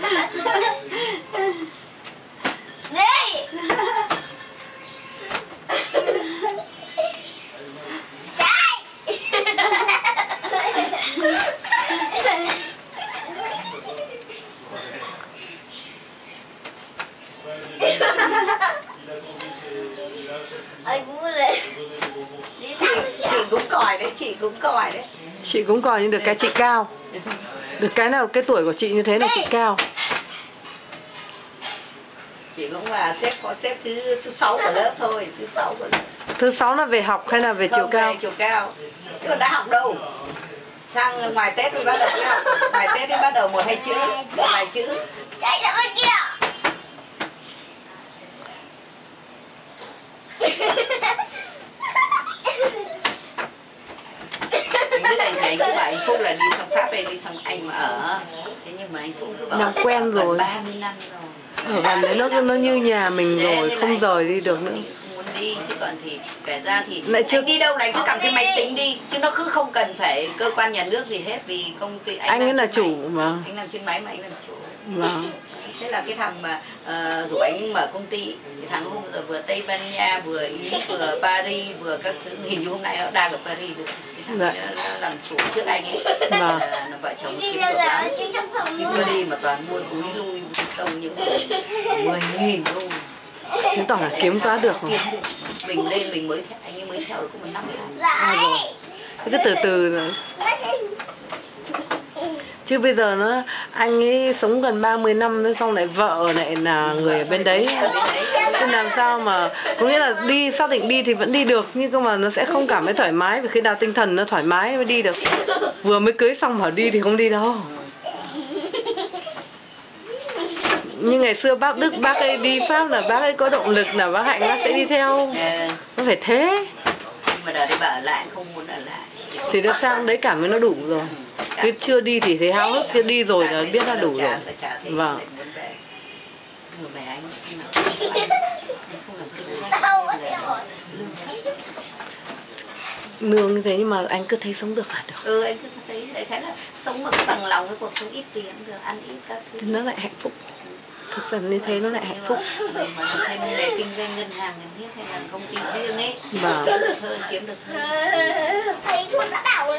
Ha ha ha ha! Còi đấy chị cũng còi đấy. Chị cũng coi nhưng được cái chị cao. Được cái nào cái tuổi của chị như thế là chị cao. Chị cũng là xếp có xếp thứ thứ sáu của lớp thôi thứ sáu của lớp. Thứ sáu là về học hay là về chiều Không, cao? về chiều cao. Chứ còn đã học đâu. Sang ngoài tết mới bắt đầu đi học. Ngoài tết mới bắt đầu một hai chữ một vài chữ. Chạy ra bên kia Đức anh thấy cứ bảo anh Phúc là đi sang Pháp hay đi sang Anh mà ở? Thế nhưng mà anh Phúc cứ bảo Làm quen rồi. 30 năm rồi. Ở gần đấy nó nó như nhà mình rồi không rời đi được nữa muốn đi chứ còn thì kể ra thì Lại chưa- anh đi đâu là anh cứ cầm cái máy tính đi chứ nó cứ không cần phải cơ quan nhà nước gì hết vì công ty anh, anh ấy là chủ máy. mà. Anh làm trên máy mà anh làm chủ. Vâng. Thế là cái thằng mà uh, rủ anh mở công ty cái thằng hôm giờ vừa tây ban nha vừa ý vừa paris vừa các thứ hình như hôm nay nó đang ở paris được Dạ. làm chủ trước anh ấy. Vâng. là, vợ chồng Đi kiếm được lắm. nhưng luôn tôi đi mà toàn mua túi lui tông những mười nghìn đô chứng tỏ là kiếm quá được rồi được. mình lên mình mới anh ấy mới theo được có một năm Dạy Thế cứ từ từ rồi. chứ bây giờ nó anh ấy sống gần 30 năm thế xong lại vợ lại là người ở bên đấy. Thế làm sao mà có nghĩa là đi xác định đi thì vẫn đi được nhưng cơ mà nó sẽ không cảm thấy thoải mái vì khi nào tinh thần nó thoải mái mới đi được. Vừa mới cưới xong bảo đi thì không đi đâu như ngày xưa bác Đức bác ấy đi Pháp là bác ấy có động lực là bác Hạnh bác sẽ đi theo. Ờ, nó phải thế. Nhưng mà đây bà ở lại không muốn ở lại. Thì nó sang đấy cảm thấy nó đủ rồi. Cứ chưa đi thì thấy háo hức chưa đi rồi là biết là đủ rồi. vâng. nương như thế nhưng mà anh cứ thấy sống được là được. Ừ anh cứ thấy đại khái là sống bằng lòng với cuộc sống ít tiền được ăn ít các thứ. Thì nó lại hạnh phúc thực ra như thế nó lại hạnh phúc. Mình mà thêm nghề kinh doanh ngân hàng hay là công ty riêng ấy. Vâng. kiếm được hơn kiếm được hơn. Thầy thuốc đã bảo